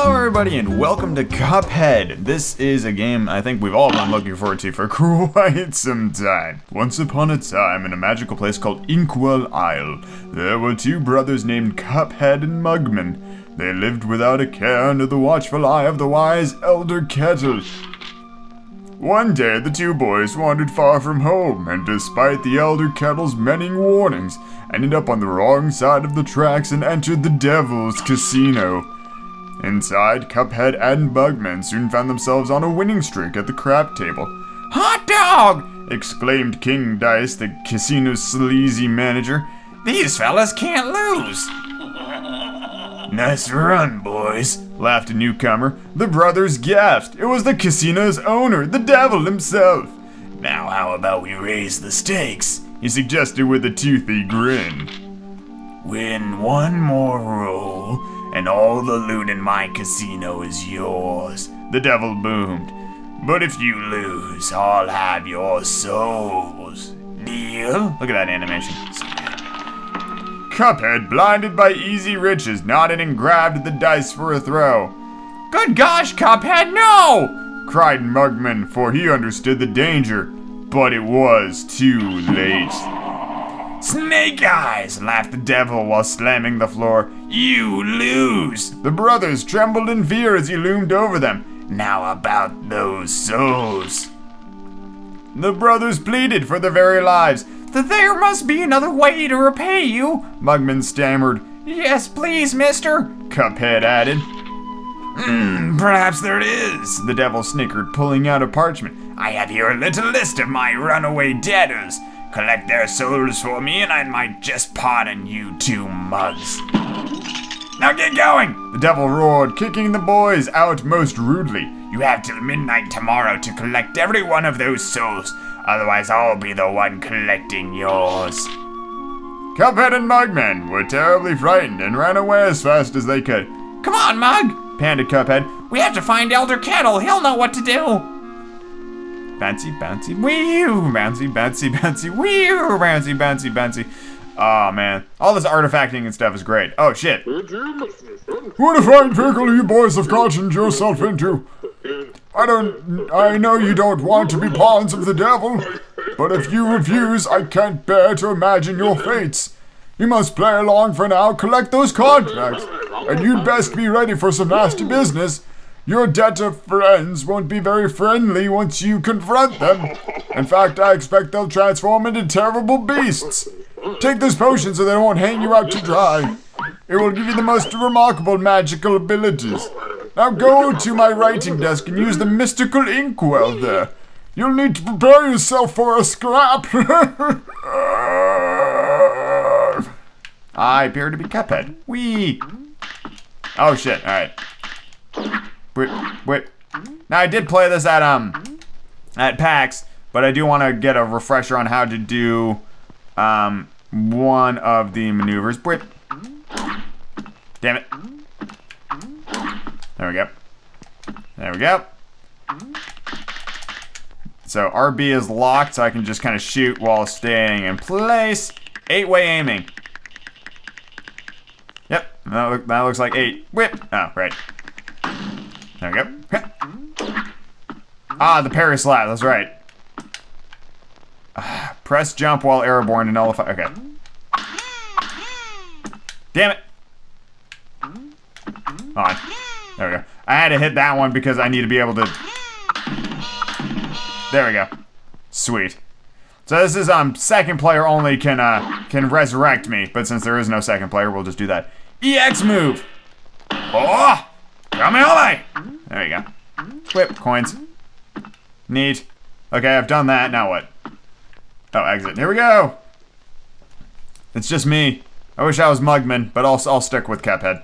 Hello everybody and welcome to Cuphead. This is a game I think we've all been looking forward to for quite some time. Once upon a time in a magical place called Inkwell Isle, there were two brothers named Cuphead and Mugman. They lived without a care under the watchful eye of the wise Elder Kettle. One day the two boys wandered far from home, and despite the Elder Kettle's many warnings, ended up on the wrong side of the tracks and entered the Devil's Casino. Inside, Cuphead and Mugman soon found themselves on a winning streak at the crap table. Hot dog! exclaimed King Dice, the casino's sleazy manager. These fellas can't lose! Nice run, boys, laughed a newcomer. The brothers gasped. It was the casino's owner, the devil himself. Now, how about we raise the stakes? He suggested with a toothy grin. Win one more roll, and all the loot in my casino is yours, the devil boomed. But if you lose, I'll have your souls. Deal? Look at that animation. Cuphead, blinded by easy riches, nodded and grabbed the dice for a throw. Good gosh, Cuphead, no! cried Mugman, for he understood the danger. But it was too late. Snake Eyes! laughed the devil while slamming the floor. You lose! The brothers trembled in fear as he loomed over them. Now about those souls. The brothers pleaded for their very lives. There must be another way to repay you, Mugman stammered. Yes, please, mister, Cuphead added. Hmm, perhaps there is, the devil snickered, pulling out a parchment. I have here a little list of my runaway debtors. Collect their souls for me, and I might just pardon you two mugs. Now get going! The devil roared, kicking the boys out most rudely. You have till midnight tomorrow to collect every one of those souls, otherwise I'll be the one collecting yours. Cuphead and Mugman were terribly frightened and ran away as fast as they could. Come on, Mug, panted Cuphead. We have to find Elder Kettle. He'll know what to do. Bouncy, bouncy, wee bouncy, bouncy, bouncy, wee bouncy, bouncy, bouncy. Oh man, all this artifacting and stuff is great. Oh shit. What a fine pickle you boys have gotten yourself into. I don't, I know you don't want to be pawns of the devil, but if you refuse, I can't bear to imagine your fates. You must play along for now, collect those contracts, and you'd best be ready for some nasty business. Your debtor friends won't be very friendly once you confront them. In fact, I expect they'll transform into terrible beasts. Take this potion so they won't hang you out to dry. It will give you the most remarkable magical abilities. Now go to my writing desk and use the mystical inkwell there. You'll need to prepare yourself for a scrap. I appear to be Cuphead. Wee. Oh shit, alright. Wait, wait. Now I did play this at, um, at PAX, but I do want to get a refresher on how to do, um, one of the maneuvers. Wait. Damn it. There we go. There we go. So RB is locked, so I can just kind of shoot while staying in place. Eight-way aiming. Yep, that, look, that looks like eight. Whip. Oh, right. There we go. Ah, the parry slap, that's right. Uh, press jump while airborne to nullify. Okay. Damn it. On. There we go. I had to hit that one because I need to be able to... There we go. Sweet. So this is um second player only can uh can resurrect me, but since there is no second player, we'll just do that. EX move. Oh, Kamehameha. There you go. Whip coins. Neat. Okay, I've done that. Now what? Oh, exit. Here we go. It's just me. I wish I was Mugman, but I'll I'll stick with Cuphead.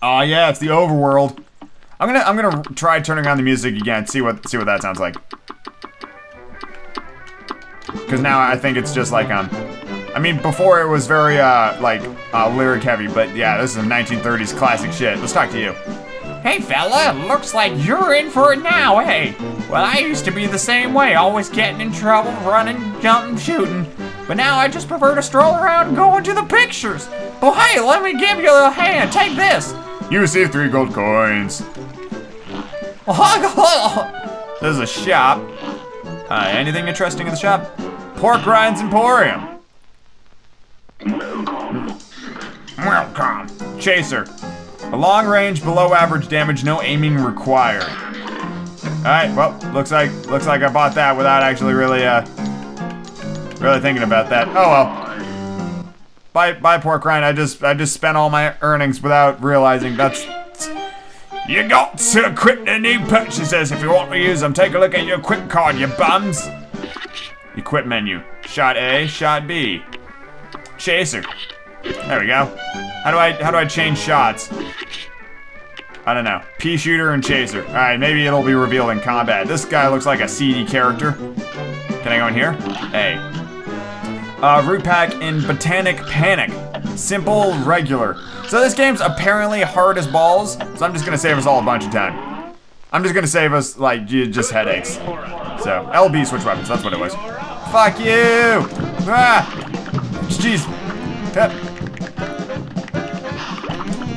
Oh yeah, it's the overworld. I'm gonna I'm gonna try turning on the music again, see what see what that sounds like. Cause now I think it's just like um I mean before it was very uh like uh lyric heavy, but yeah, this is a 1930s classic shit. Let's talk to you. Hey fella, looks like you're in for it now, hey? Well, I used to be the same way, always getting in trouble, running, jumping, shooting. But now I just prefer to stroll around and go into the pictures. Oh hey, let me give you a hand, take this. You receive three gold coins. There's a shop. Uh, anything interesting in the shop? Porkrind's Emporium. Welcome. Chaser. A long range, below average damage, no aiming required. Alright, well, looks like looks like I bought that without actually really uh really thinking about that. Oh well. Buy buy pork rind, I just I just spent all my earnings without realizing that's you got to equip the new purchases if you want to use them. Take a look at your quick card, you bums. Equip menu. Shot A, shot B. Chaser. There we go. How do I how do I change shots? I don't know. Pea shooter and chaser. Alright, maybe it'll be revealed in combat. This guy looks like a seedy character. Can I go in here? A. Uh, root pack in Botanic Panic. Simple, regular. So this game's apparently hard as balls, so I'm just gonna save us all a bunch of time. I'm just gonna save us, like, just headaches. So, LB switch weapons, that's what it was. Fuck you! Ah! Jeez.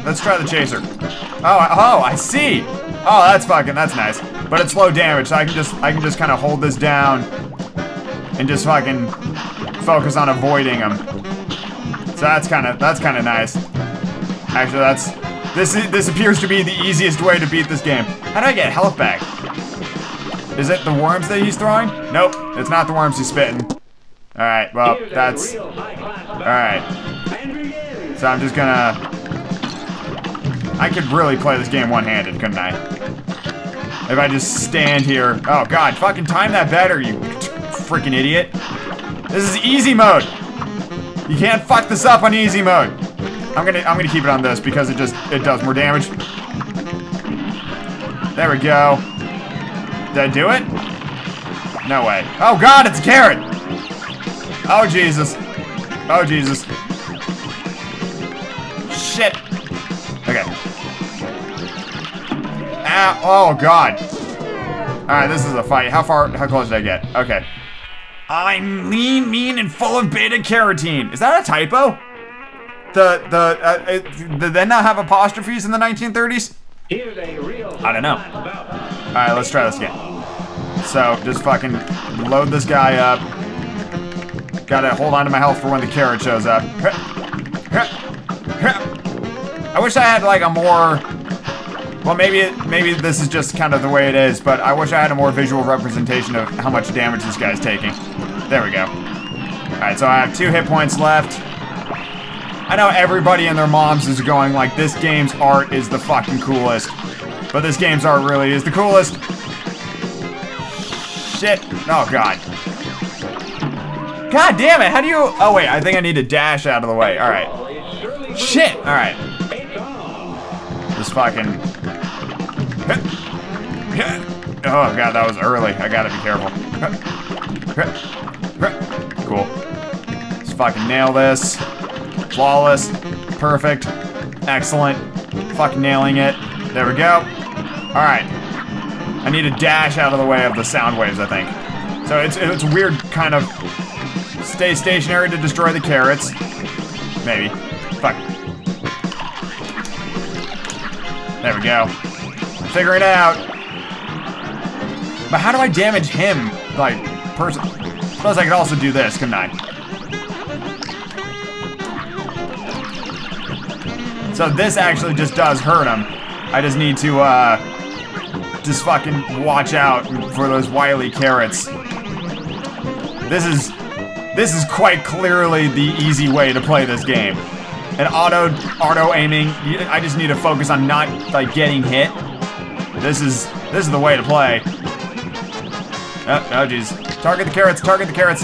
Let's try the chaser. Oh, oh, I see. Oh, that's fucking, that's nice. But it's low damage, so I can just, I can just kind of hold this down and just fucking focus on avoiding them. So that's kind of, that's kind of nice. Actually, that's, this is, this appears to be the easiest way to beat this game. How do I get health back? Is it the worms that he's throwing? Nope, it's not the worms he's spitting. Alright, well, that's... Alright. So I'm just gonna... I could really play this game one-handed, couldn't I? If I just stand here. Oh god, fucking time that better, you freaking idiot. This is easy mode. You can't fuck this up on easy mode. I'm gonna I'm gonna keep it on this because it just it does more damage. There we go. Did I do it? No way. Oh god, it's a carrot! Oh Jesus. Oh Jesus. Shit. Okay. Ow. Oh god. Alright, this is a fight. How far, how close did I get? Okay. I'm lean, mean, and full of beta carotene. Is that a typo? The, the, uh, it, did they not have apostrophes in the 1930s? I don't know. Alright, let's try this again. So, just fucking load this guy up. Gotta hold on to my health for when the carrot shows up. I wish I had like a more... Well, maybe it, maybe this is just kind of the way it is, but I wish I had a more visual representation of how much damage this guy's taking. There we go. Alright, so I have two hit points left. I know everybody and their moms is going like, this game's art is the fucking coolest. But this game's art really is the coolest. Shit. Oh, God. God damn it, how do you... Oh, wait, I think I need to dash out of the way. Alright. Shit. Alright. Just fucking... Oh, God, that was early. I gotta be careful. Cool. Let's fucking nail this. Flawless. Perfect. Excellent. Fucking nailing it. There we go. Alright. I need to dash out of the way of the sound waves, I think. So it's, it's weird kind of stay stationary to destroy the carrots. Maybe. Fuck. There we go. Figure it out. But how do I damage him? Like, person. Plus I could also do this, couldn't I? So this actually just does hurt him. I just need to, uh, just fucking watch out for those wily carrots. This is, this is quite clearly the easy way to play this game. And auto, auto aiming, I just need to focus on not, like, getting hit. This is, this is the way to play. Oh, oh jeez. Target the carrots, target the carrots.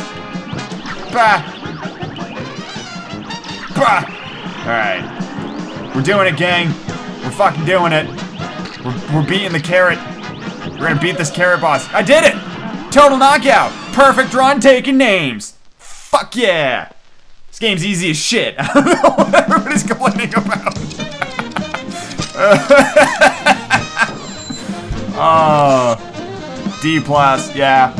Bah! Bah! Alright. We're doing it, gang. We're fucking doing it. We're, we're beating the carrot. We're gonna beat this carrot boss. I did it! Total knockout! Perfect run taking names! Fuck yeah! This game's easy as shit. I don't know what everybody's complaining about. oh. D plus, yeah.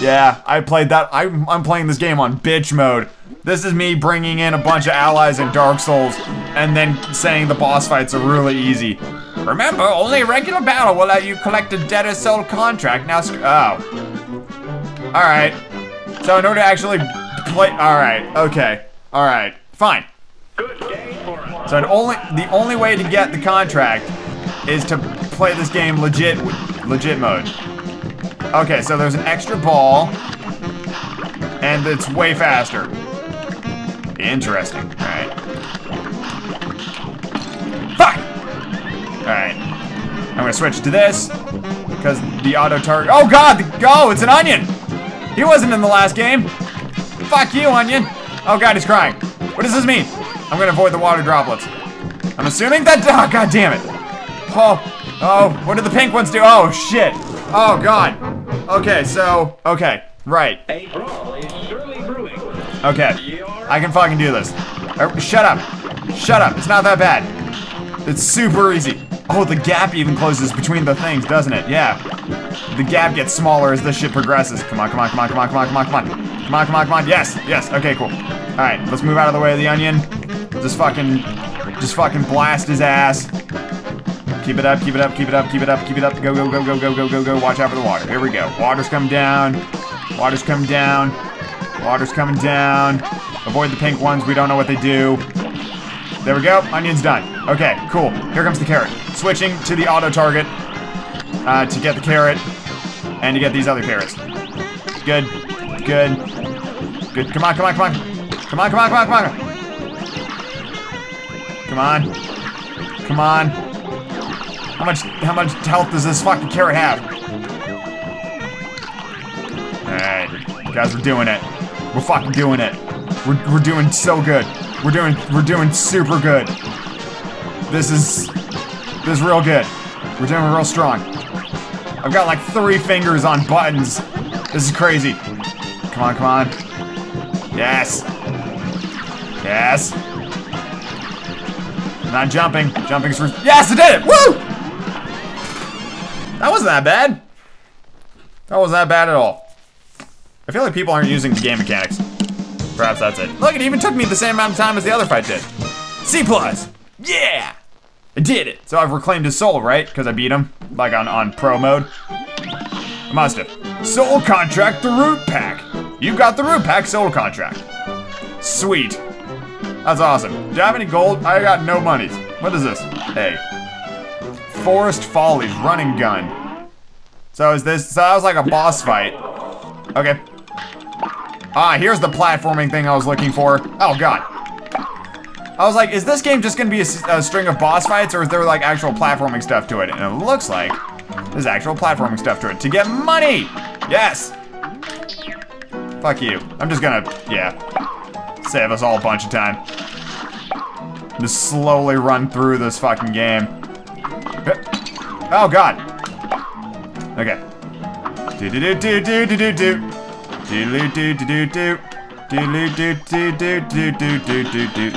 Yeah, I played that. I'm, I'm playing this game on bitch mode. This is me bringing in a bunch of allies in Dark Souls and then saying the boss fights are really easy. Remember, only a regular battle will let you collect a Debtor Soul contract. Now, oh. Alright. So in order to actually play, alright, okay. Alright, fine. So it only the only way to get the contract is to play this game legit legit mode. Okay, so there's an extra ball, and it's way faster. Interesting. All right. Fuck. All right. I'm gonna switch to this because the auto target. Oh God! Go! oh, it's an onion. He wasn't in the last game. Fuck you, onion. Oh God, he's crying. What does this mean? I'm gonna avoid the water droplets. I'm assuming that. Oh God damn it. Oh. Oh. What did the pink ones do? Oh shit. Oh God. Okay. So. Okay. Right. Okay. I can fucking do this. Er, shut up. Shut up. It's not that bad. It's super easy. Oh, the gap even closes between the things, doesn't it? Yeah. The gap gets smaller as this shit progresses. Come on, come on, come on, come on, come on, come on, come on. Come on, come on, come on. Yes, yes. Okay, cool. Alright, let's move out of the way of the onion. Just fucking, just fucking blast his ass. Keep it up, keep it up, keep it up, keep it up, keep it up. Go, go, go, go, go, go, go, go. Watch out for the water. Here we go. Water's coming down. Water's coming down. Water's coming down. Avoid the pink ones. We don't know what they do. There we go. Onion's done. Okay, cool. Here comes the carrot. Switching to the auto target uh, to get the carrot and to get these other carrots. Good. Good. Good. Come on, come on, come on. Come on, come on, come on, come on. Come on. Come on. How much how much health does this fucking carrot have? Alright. Guys, we're doing it. We're fucking doing it. We're, we're doing so good. We're doing we're doing super good. This is this is real good. We're doing real strong. I've got like three fingers on buttons. This is crazy. Come on, come on. Yes. Yes. not jumping. Jumping's for Yes, I did it! Woo! That wasn't that bad. That wasn't that bad at all. I feel like people aren't using the game mechanics. Perhaps that's it. Look, it even took me the same amount of time as the other fight did. C plus. Yeah. I did it. So I've reclaimed his soul, right? Because I beat him, like on, on pro mode. I must have. Soul contract the root pack. You got the root pack soul contract. Sweet. That's awesome. Do I have any gold? I got no monies. What is this? Hey. Forest Follies running gun. So is this, so that was like a boss fight. Okay. Ah, here's the platforming thing I was looking for. Oh, God. I was like, is this game just gonna be a, a, string of boss fights, or is there like actual platforming stuff to it? And it looks like there's actual platforming stuff to it. To get money! Yes! Fuck you. I'm just gonna, yeah. Save us all a bunch of time. Just slowly run through this fucking game. Oh, God. Okay. Do do do do do do do do. Do do do do do. Do do do do do do do do do. do.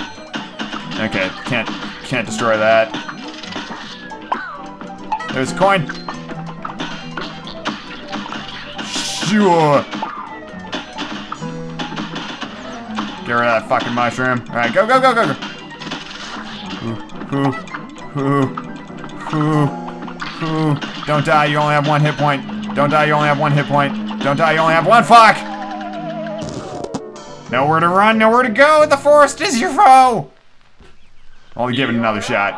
Okay, can't can't destroy that. There's a coin. Sure. Get rid of that fucking mushroom. Alright, go, go, go, go, go. Don't die, you only have one hit point. Don't die, you only have one hit point. Don't die, you only have one. Fuck! Nowhere to run, nowhere to go. The forest is your foe. Only give it another shot.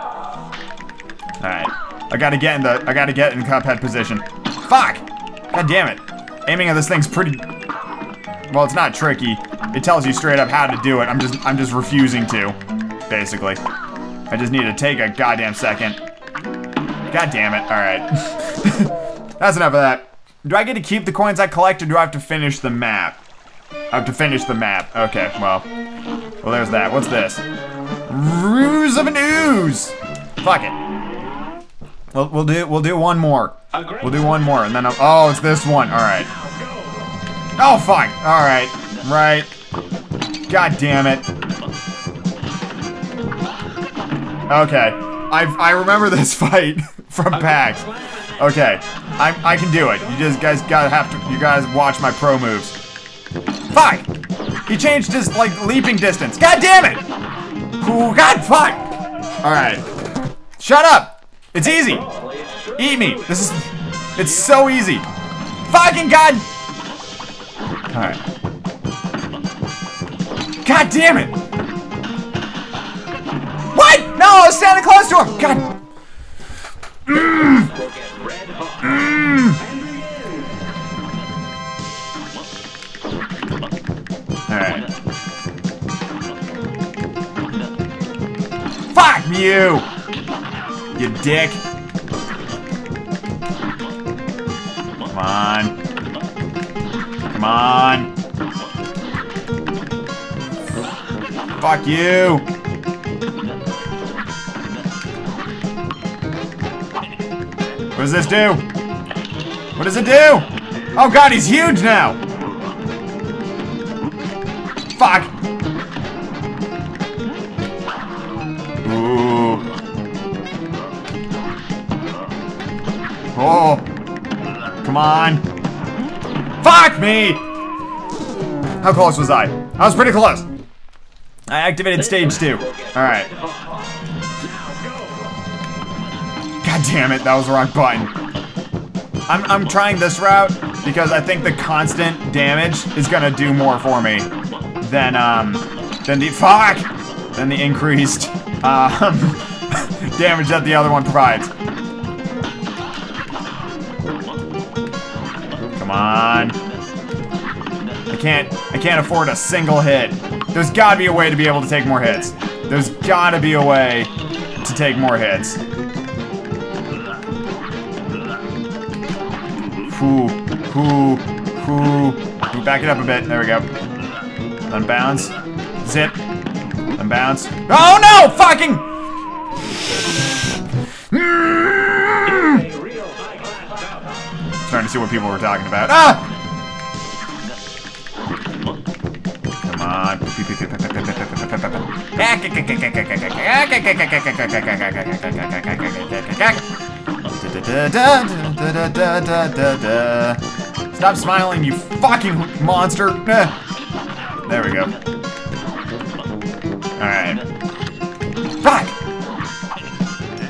Alright. I gotta get in the I gotta get in Cuphead position. Fuck! God damn it. Aiming at this thing's pretty Well, it's not tricky. It tells you straight up how to do it. I'm just I'm just refusing to. Basically. I just need to take a goddamn second. God damn it. Alright. That's enough of that. Do I get to keep the coins I collect or do I have to finish the map? I have to finish the map. Okay, well. Well, there's that. What's this? Ruse of an ooze! Fuck it. We'll, we'll do we'll do one more. We'll do one more, and then I'll, oh, it's this one. All right. Oh, fuck. All right. Right. God damn it. Okay. I I remember this fight from PAX. Okay. I, I can do it. You just guys gotta have to, you guys watch my pro moves. Fuck! He changed his, like, leaping distance. God damn it! Ooh, God, fuck! Alright. Shut up! It's easy! Eat me! This is, it's so easy! Fucking God! Alright. God damn it! What? No, I was standing close to him! God! Mm. Alright. Fuck you! You dick. Come on. Come on. Fuck you! What does this do? What does it do? Oh god, he's huge now! Fuck! Ooh. Oh. Come on. Fuck me! How close was I? I was pretty close. I activated stage two. Alright. God damn it, that was the wrong button. I'm, I'm trying this route because I think the constant damage is gonna do more for me than, um, than the, fuck! Than the increased, um, damage that the other one provides. Come on. I can't, I can't afford a single hit. There's gotta be a way to be able to take more hits. There's gotta be a way to take more hits. Whoo, whoo, whoo. Back it up a bit. There we go. Unbounce. Zip. Unbounce. Oh no! Fucking! Starting to see what people were talking about. Ah! Stop smiling, you fucking monster. There we go. Alright. Fuck!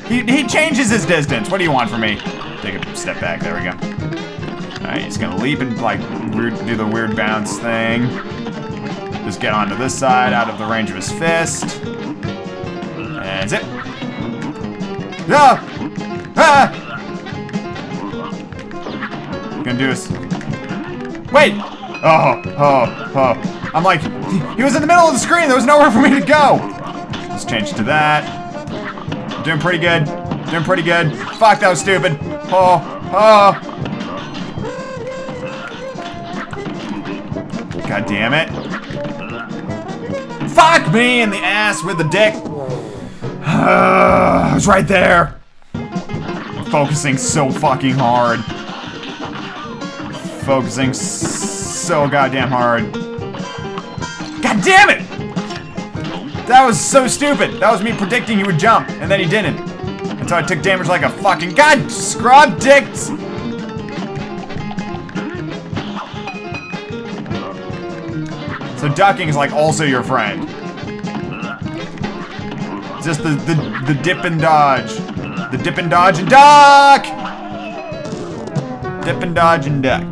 He, he changes his distance. What do you want from me? Take a step back. There we go. Alright, he's gonna leap and, like, do the weird bounce thing. Just get onto this side, out of the range of his fist. And zip. Ah! Ah! Gonna do this. Wait! Oh, oh, oh. I'm like, he was in the middle of the screen. There was nowhere for me to go. Let's change to that. Doing pretty good. Doing pretty good. Fuck, that was stupid. Oh, oh. God damn it. Fuck me in the ass with the dick. I was right there. I'm focusing so fucking hard. Focusing so goddamn hard. God damn it! That was so stupid. That was me predicting he would jump, and then he didn't. And so I took damage like a fucking god scrub dicks. So ducking is like also your friend. Just the, the, the dip and dodge. The dip and dodge and duck! Dip and dodge and duck.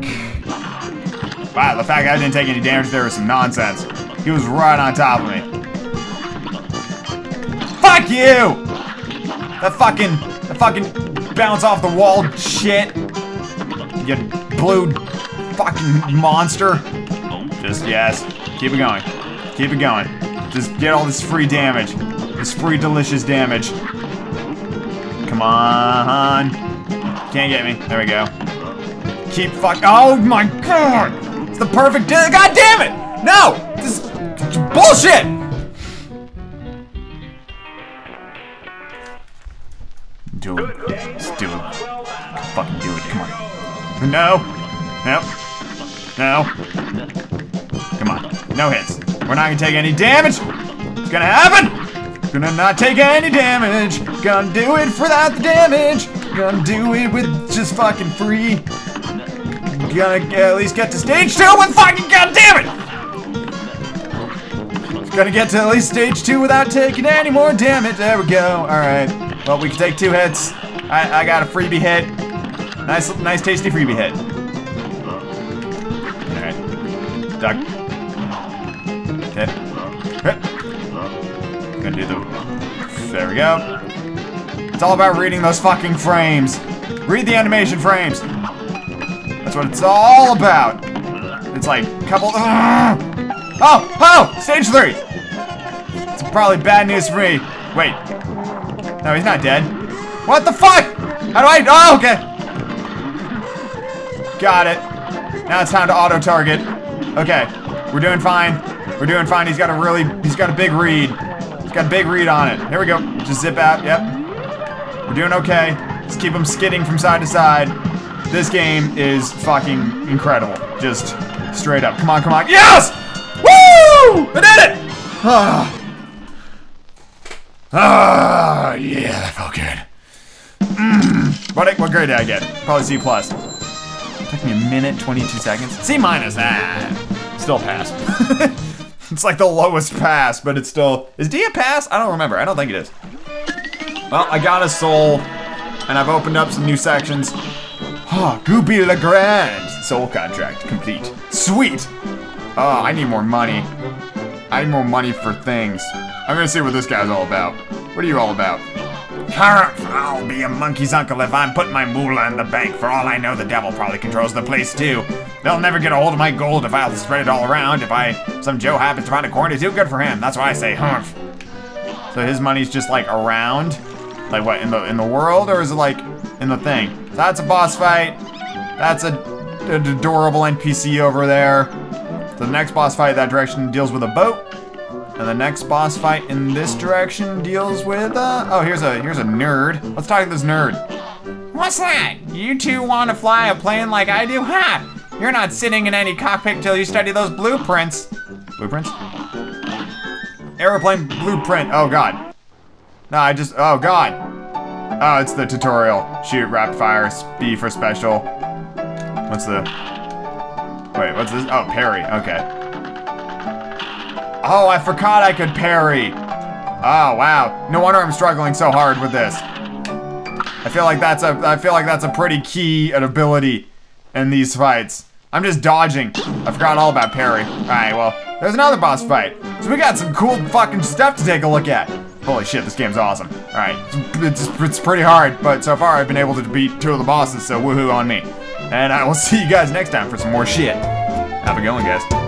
Wow, the fact I didn't take any damage there was some nonsense. He was right on top of me. Fuck you! That fucking, that fucking bounce off the wall shit. You blue fucking monster. Just, yes. Keep it going. Keep it going. Just get all this free damage. This free delicious damage. Come on. Can't get me. There we go. Keep fuck- Oh my god! It's the perfect- God damn it! No! This is bullshit! Do it. Let's do it. Fucking do it. Come on. No. No! No. No hits. We're not gonna take any damage. It's gonna happen. Gonna not take any damage. Gonna do it without the damage. Gonna do it with just fucking free. Gonna at least get to stage two with fucking goddamn it! Gonna get to at least stage two without taking any more damage. There we go. All right. Well, we can take two hits. I, I got a freebie hit. Nice, nice, tasty freebie hit. All right. Duck. Do the. There we go. It's all about reading those fucking frames. Read the animation frames. That's what it's all about. It's like couple. Uh, oh, oh, stage three. It's probably bad news for me. Wait. No, he's not dead. What the fuck? How do I? Oh, okay. Got it. Now it's time to auto target. Okay, we're doing fine. We're doing fine. He's got a really, he's got a big read. Got a big read on it. Here we go. Just zip out. Yep. We're doing okay. Just keep them skidding from side to side. This game is fucking incredible. Just straight up. Come on, come on. Yes! Woo! I did it! Ah. Ah, yeah, that felt good. Mm. What, what grade did I get? Probably C plus. Took me a minute, 22 seconds. C minus, ah. Still pass. it's like the lowest pass, but it's still, is D a pass? I don't remember, I don't think it is. Well, I got a soul, and I've opened up some new sections. Oh, Goopy Le Grande! Soul contract complete. Sweet! Oh, I need more money. I need more money for things. I'm gonna see what this guy's all about. What are you all about? I'll be a monkey's uncle if I'm putting my moolah in the bank. For all I know, the devil probably controls the place too. They'll never get a hold of my gold if I'll spread it all around. If I, some Joe happens to find a corner too, good for him. That's why I say humph. So his money's just like around? Like what, in the in the world, or is it like in the thing? That's a boss fight. That's a, an adorable NPC over there. So the next boss fight that direction deals with a boat. And the next boss fight in this direction deals with, uh, oh, here's a, here's a nerd. Let's talk to this nerd. What's that? You two want to fly a plane like I do? Ha! You're not sitting in any cockpit till you study those blueprints. Blueprints? Aeroplane blueprint, oh god. No, I just, oh god. Oh, it's the tutorial. Shoot, rapid fire, B for special. What's the, wait, what's this? Oh, parry, okay. Oh, I forgot I could parry. Oh, wow. No wonder I'm struggling so hard with this. I feel like that's a I feel like that's a pretty key an ability in these fights. I'm just dodging. I forgot all about parry. Alright, well, there's another boss fight. So we got some cool fucking stuff to take a look at. Holy shit, this game's awesome. Alright, it's, it's, it's pretty hard, but so far I've been able to beat two of the bosses, so woohoo on me. And I will see you guys next time for some more shit. Have a good one, guys.